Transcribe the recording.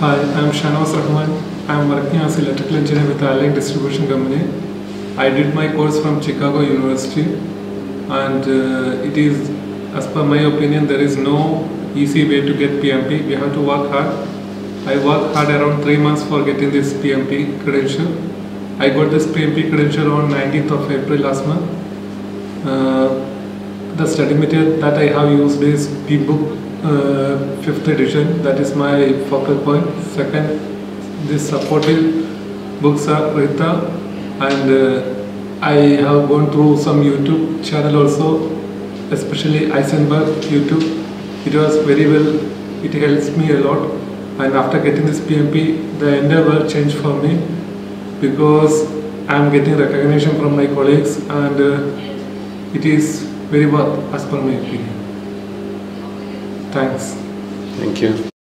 Hi, I'm Shahnaz Rahman. I'm working as electrical engineer with Al Ain Distribution Company. I did my course from Chicago University, and uh, it is, as per my opinion, there is no easy way to get PMP. We have to work hard. I worked hard around three months for getting this PMP credential. I got this PMP credential on 19th of April last month. Uh, the study material that I have used is PMBOK uh, 5th edition, that is my focal point. Second, the supportive books are Rita, and uh, I have gone through some YouTube channel also, especially Eisenberg YouTube. It was very well, it helps me a lot. And after getting this PMP, the endeavor changed for me because I am getting recognition from my colleagues and uh, it is very worth as per my opinion. Thanks. Thank you.